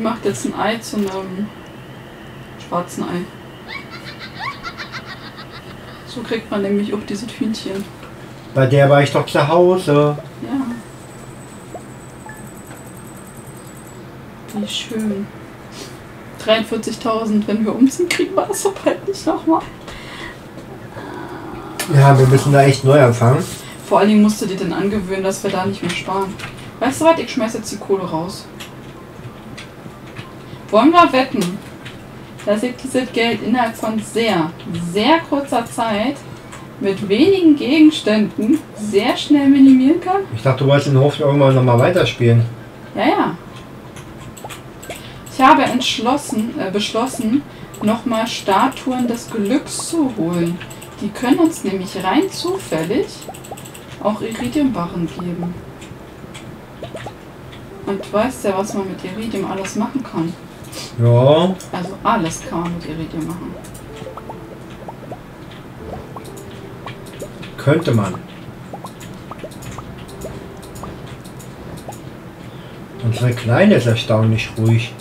Macht jetzt ein Ei zu einem schwarzen Ei. So kriegt man nämlich auch diese Hühnchen. Bei der war ich doch zu Hause. Ja. Wie schön. 43.000, wenn wir umziehen, kriegen wir das so bald nicht nochmal. Ja, wir müssen da echt neu anfangen. Vor allen Dingen musst du dir denn angewöhnen, dass wir da nicht mehr sparen. Weißt du was, ich schmeiß jetzt die Kohle raus. Wollen wir wetten, dass ich dieses Geld innerhalb von sehr, sehr kurzer Zeit mit wenigen Gegenständen sehr schnell minimieren kann? Ich dachte, du wolltest den Hof irgendwann nochmal weiterspielen. Ja, ja. Ich habe entschlossen, äh, beschlossen, nochmal Statuen des Glücks zu holen. Die können uns nämlich rein zufällig auch Iridiumbarren geben. Und du weißt ja, was man mit Iridium alles machen kann. Ja, Also alles kann man mit Iridium machen. könnte man. Unsere Kleine ist erstaunlich ruhig.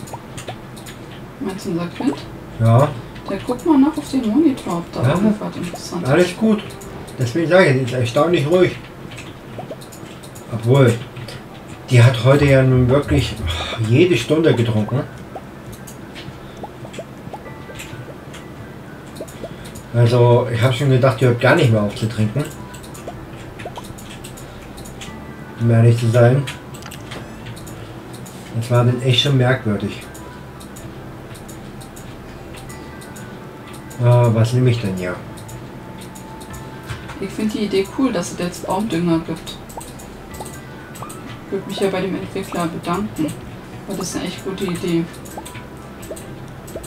Meinst du unser Kind? Ja, Der guckt mal nach auf den Monitor, ob da Ja. irgendwas interessant ist. alles gut. Deswegen sage ich, die ist erstaunlich ruhig. Obwohl, die hat heute ja nun wirklich jede Stunde getrunken. Also, ich habe schon gedacht, die hört gar nicht mehr auf zu trinken. Um ehrlich zu sein. Das war dann echt schon merkwürdig. Ah, was nehme ich denn hier? Ich finde die Idee cool, dass es jetzt Baumdünger gibt. Ich würde mich ja bei dem Entwickler bedanken. Das ist eine echt gute Idee.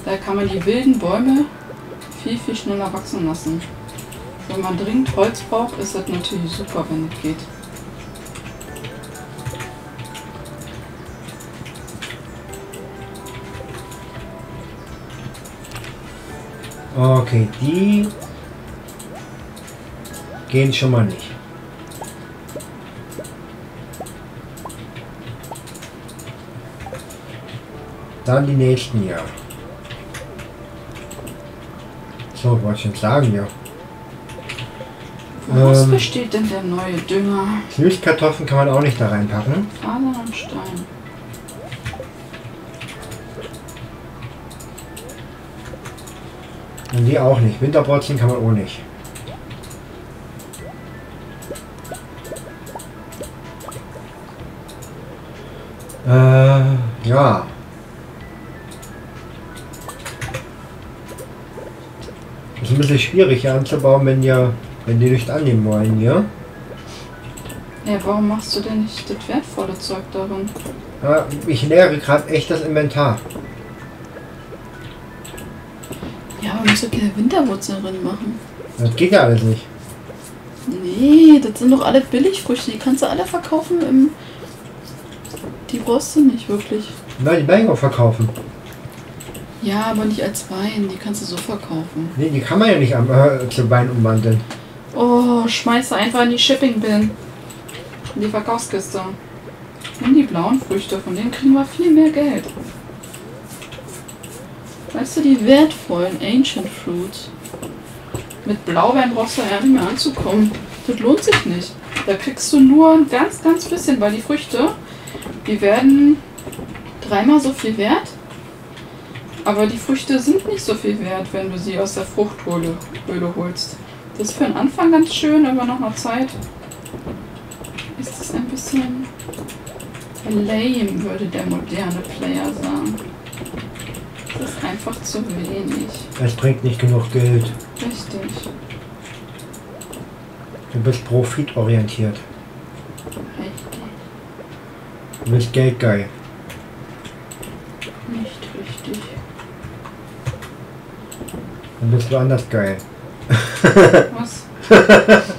Da kann man die wilden Bäume viel, viel schneller wachsen lassen. Wenn man dringend Holz braucht, ist das natürlich super, wenn es geht. Okay, die gehen schon mal nicht. Dann die nächsten hier. So, wollte ich schon sagen, ja. Woraus Ähm. besteht denn der neue Dünger? Süßkartoffeln kann man auch nicht da reinpacken. Fasern und Stein. Und die auch nicht. Winterbrotzeln kann man auch nicht. Äh, ja. Ein bisschen schwierig hier anzubauen, wenn ihr, wenn die nicht annehmen wollen hier. Ja, warum machst du denn nicht das wertvolle Zeug darin? Ja, ich leere gerade echt das Inventar. Ja, aber musst du keine Winterwurzeln drin machen. Das geht ja alles nicht. Nee, das sind doch alle Billigfrüchte. Die kannst du alle verkaufen im. Die brauchst du nicht wirklich. Nein, die Mango verkaufen. Ja, aber nicht als Wein. Die kannst du so verkaufen. Nee, die kann man ja nicht am, äh, zu Wein umwandeln. Oh, schmeiß sie einfach in die Shipping Bin. In die Verkaufskiste. Nimm die blauen Früchte, von denen kriegen wir viel mehr Geld. Weißt du, die wertvollen Ancient Fruits. Mit Blaubeeren brauchst du ja nicht mehr anzukommen. Das lohnt sich nicht. Da kriegst du nur ein ganz, ganz bisschen, weil die Früchte, die werden dreimal so viel wert. Aber die Früchte sind nicht so viel wert, wenn du sie aus der Fruchthöhle Höhle holst. Das ist für den Anfang ganz schön, aber nach einer Zeit ist es ein bisschen lame, würde der moderne Player sagen. Das ist einfach zu wenig. Es bringt nicht genug Geld. Richtig. Du bist profitorientiert. Richtig. Du bist geldgeil. Nicht richtig. Dann bist du anders geil. Was?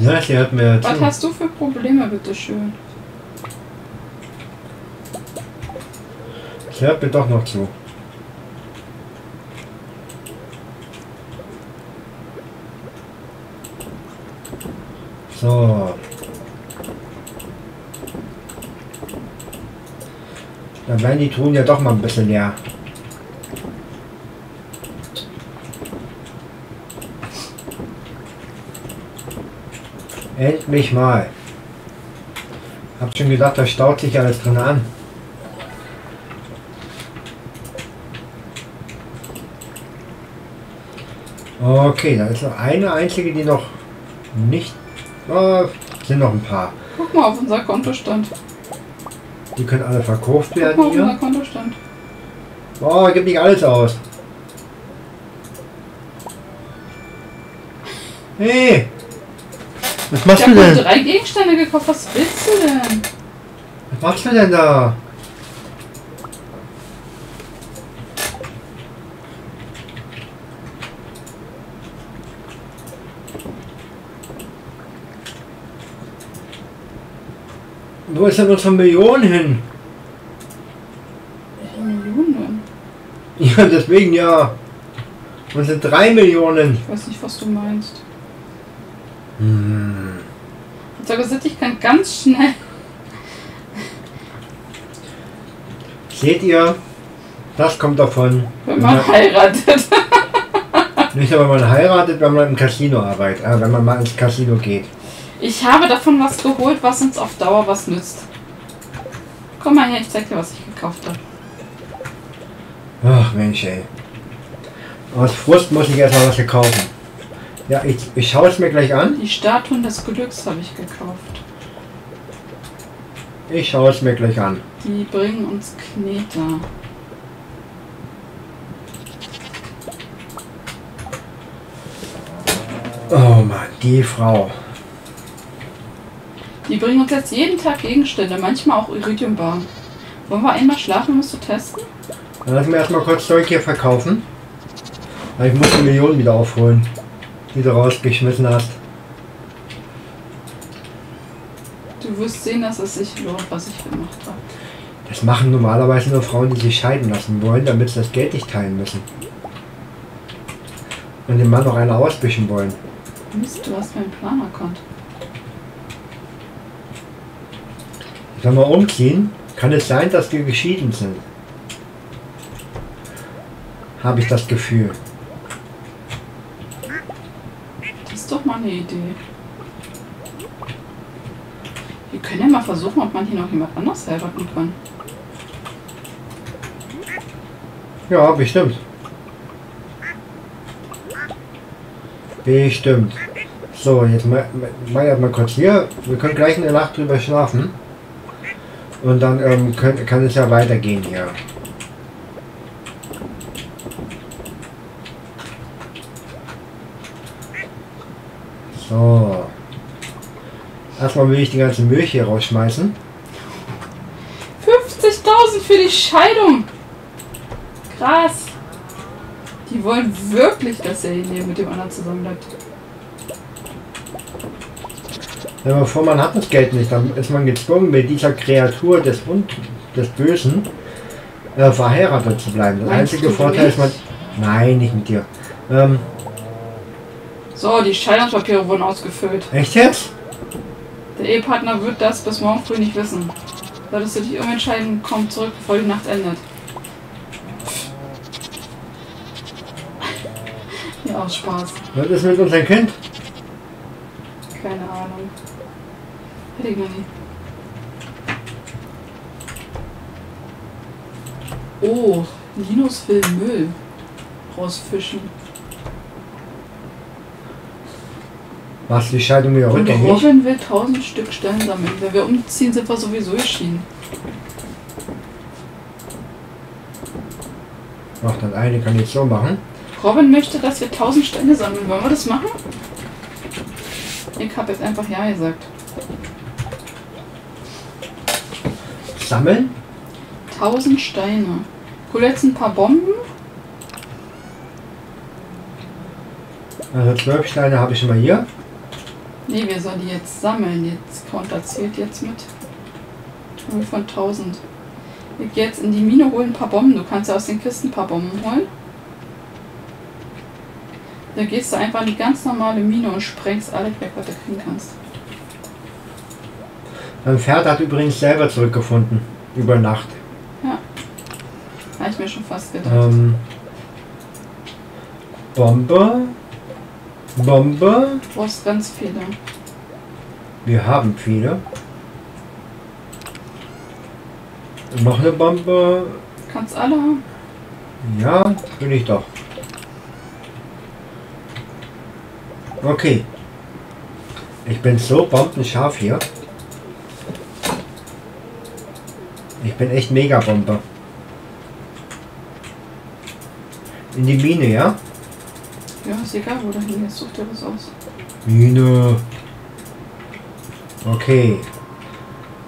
Ja, sie hört mir Was zu. hast du für Probleme, bitteschön? Sie hört mir doch noch zu. So. Dann werden die Truhen ja doch mal ein bisschen leer. Endlich mal. Hab schon gedacht, da staut sich alles drin an. Okay, da ist noch eine einzige, die noch nicht. Oh, sind noch ein paar. Guck mal auf unser Kontostand. Die können alle verkauft Guck mal werden auf unser hier. Kontostand. Oh, gibt nicht alles aus. Hey! Was Ich machst habe du nur denn? drei Gegenstände gekauft. Was willst du denn? Was machst du denn da? Wo ist denn unsere Million hin? Millionen. Ja, deswegen ja. Und sind drei Millionen. Ich weiß nicht, was du meinst. Hm. Ich sage, gesagt, ich kann ganz schnell. Seht ihr? Das kommt davon. Wenn man heiratet. Nicht nur, wenn man heiratet, wenn man im Casino arbeitet, äh, wenn man mal ins Casino geht. Ich habe davon was geholt, was uns auf Dauer was nützt. Komm mal her, ich zeig dir, was ich gekauft habe. Ach Mensch, ey. Aus Frust muss ich erstmal was kaufen. Ja, ich, ich schaue es mir gleich an. Die Statuen des Glücks habe ich gekauft. Ich schaue es mir gleich an. Die bringen uns Knete. Oh Mann, die Frau. Die bringen uns jetzt jeden Tag Gegenstände, manchmal auch Iridiumbar. Wollen wir einmal schlafen, musst du testen? Dann lass mir erstmal kurz Zeug hier verkaufen. Weil ich muss die Millionen wieder aufholen, die du rausgeschmissen hast. Du wirst sehen, dass es sich lohnt, was ich gemacht habe. Das machen normalerweise nur Frauen, die sich scheiden lassen wollen, damit sie das Geld nicht teilen müssen. Und dem Mann noch eine auswischen wollen. Mist, du hast meinen Plan erkannt. Wenn wir umziehen, kann es sein, dass wir geschieden sind. Habe ich das Gefühl. Das ist doch mal eine Idee. Wir können ja mal versuchen, ob man hier noch jemand anders heiraten kann. Ja, bestimmt. Bestimmt. So, jetzt mal, mal, mal kurz hier. Wir können gleich in der Nacht drüber schlafen. Und dann ähm, können, kann es ja weitergehen hier. So. Erstmal will ich die ganze Milch hier rausschmeißen. 50.000 für die Scheidung! Krass! Die wollen wirklich, dass er hier mit dem anderen zusammen bleibt. Wenn man vor, man hat das Geld nicht, dann ist man gezwungen, mit dieser Kreatur des, Un des Bösen äh, verheiratet zu bleiben. Der einzige Vorteil ist man. Nein, nicht mit dir. Ähm, So, die Scheidungspapiere wurden ausgefüllt. echt jetzt? Der Ehepartner wird das bis morgen früh nicht wissen. Solltest du dich umentscheiden, komm zurück, bevor die Nacht endet. Ja, aus Spaß. Was ist mit unserem Kind? Keine Ahnung. Hätte ich noch nie. Oh, Linus will Müll rausfischen. Du die Scheidung wieder Und rückgängig? Robin will 1000 Stück Stellen sammeln. Wenn wir umziehen, sind wir sowieso geschieden. Ach, dann eine kann ich so machen. Robin möchte, dass wir 1000 Steine sammeln. Wollen wir das machen? Ich habe jetzt einfach Ja gesagt. Sammeln? 1000 Steine. Cool, jetzt ein paar Bomben. Also zwölf Steine habe ich schon mal hier. Nee, wir sollen die jetzt sammeln. Jetzt Counter zählt jetzt mit. 0 von 1000. Ich gehe jetzt in die Mine, holen ein paar Bomben. Du kannst ja aus den Kisten ein paar Bomben holen. Da gehst du einfach in die ganz normale Mine und sprengst alles weg, was du kriegen kannst. Mein Pferd hat übrigens selber zurückgefunden. Über Nacht. Ja. ich mir schon fast gedacht. Ähm, Bombe. Bombe. Du brauchst ganz viele. Wir haben viele. Noch eine Bombe. Kannst alle haben. Ja, bin ich doch. Okay. Ich bin so bombenscharf hier. Ich bin echt mega Bombe. In die Mine, ja? Ja, ist egal, wo du hingehst. Such dir was aus. Mine. Okay.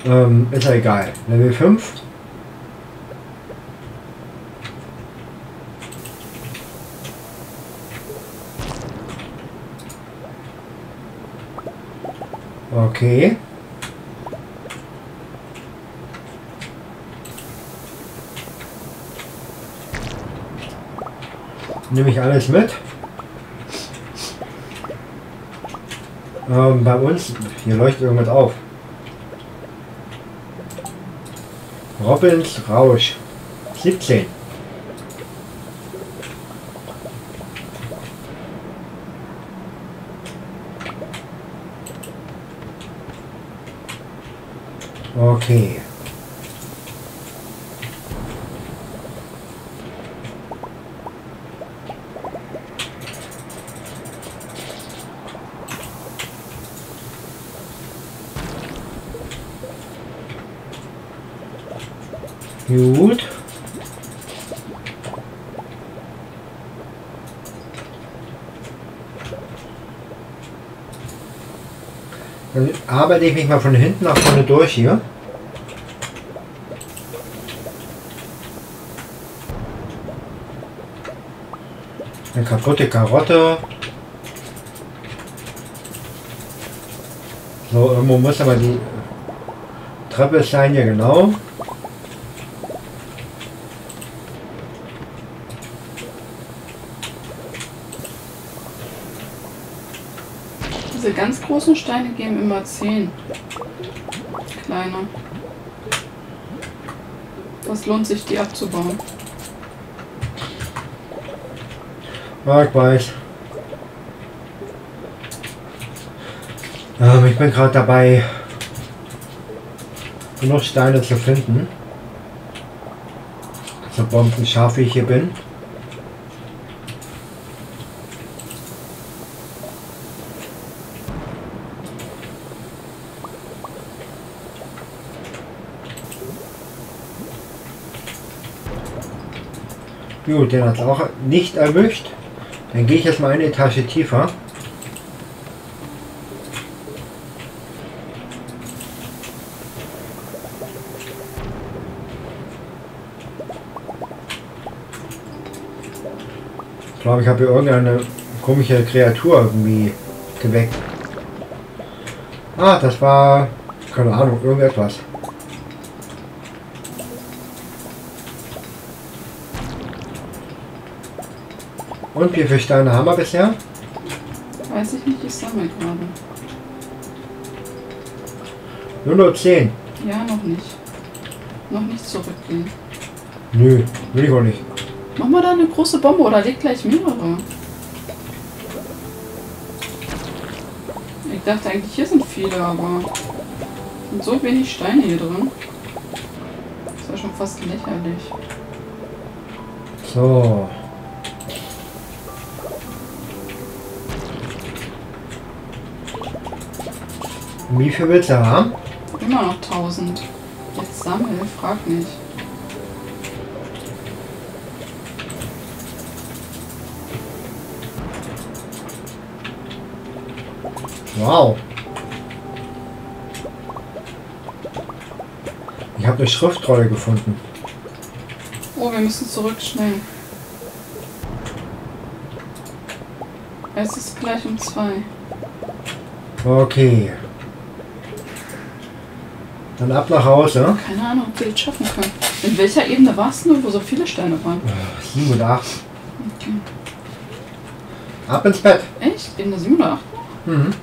Ähm, ist ja egal. Level 5. Okay. Nehme ich alles mit. Ähm, bei uns, hier leuchtet irgendwas auf. Robins Rausch. 17. Okay. Gut. Dann arbeite ich mich mal von hinten nach vorne durch hier. Eine kaputte Karotte. So, irgendwo muss aber die Treppe sein, ja genau. Ganz großen Steine geben immer 10. Kleine. Das lohnt sich, die abzubauen. Ich weiß. Ähm, ich bin gerade dabei, genug Steine zu finden. So bombenscharf wie ich hier bin. Gut, den hat es auch nicht erwischt. Dann gehe ich jetzt mal eine Etage tiefer. Ich glaube, ich habe hier irgendeine komische Kreatur irgendwie geweckt. Ah, das war, keine Ahnung, irgendetwas. Und wie viele Steine haben wir bisher? Weiß ich nicht, ich sammle gerade. Nur noch 10. Ja, noch nicht. Noch nicht zurückgehen. Nö, will ich auch nicht. Mach mal da eine große Bombe oder leg gleich mehrere. Ich dachte eigentlich, hier sind viele, aber sind so wenig Steine hier drin. Das ist ja schon fast lächerlich. So. Wie viel willst du haben? Immer noch 1000. Jetzt sammel, frag nicht. Wow. Ich habe eine Schriftrolle gefunden. Oh, wir müssen zurück, schnell. Es ist gleich um zwei. Okay. Dann ab nach Hause. Keine Ahnung, ob wir das schaffen können. In welcher Ebene warst du, wo so viele Steine waren? 7 und 8. Okay. Ab ins Bett. Echt? Ebene 7 oder 8? Mhm.